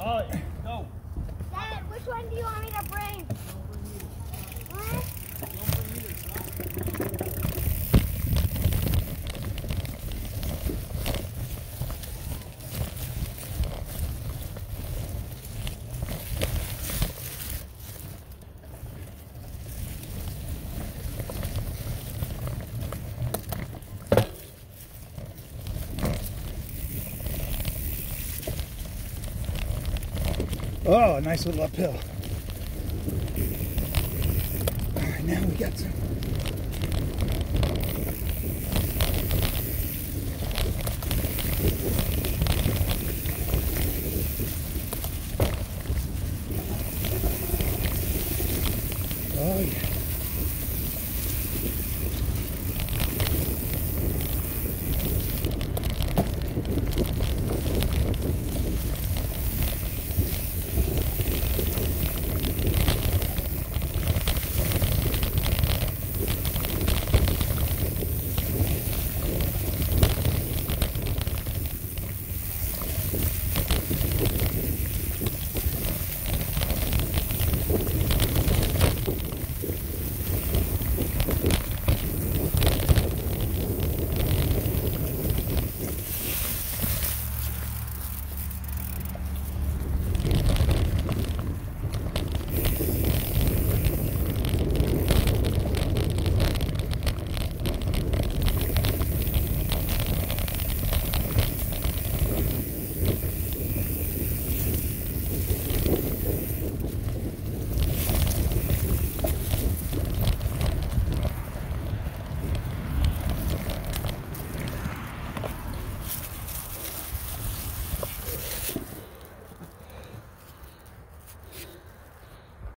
Oh, go. Dad, which one do you want me to bring? Oh, a nice little uphill. All right, now we got some. Oh, yeah.